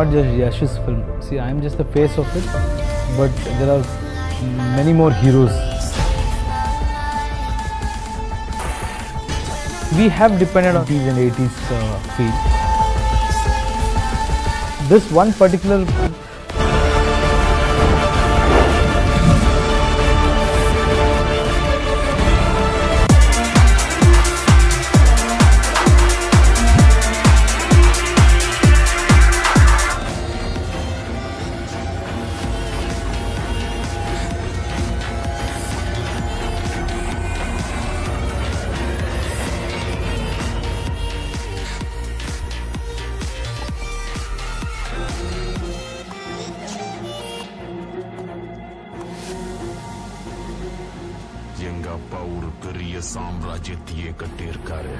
not just Yash's film. See, I am just the face of it, but there are many more heroes. We have depended on 80s and 80s uh, feel. This one particular ಎಂಗ ಪೌರ್ ಕಿರಿಯ ಸಾಮ್ರಾಜ್ಯತೆಯ ಕಟ್ಟಿರ್ತಾರೆ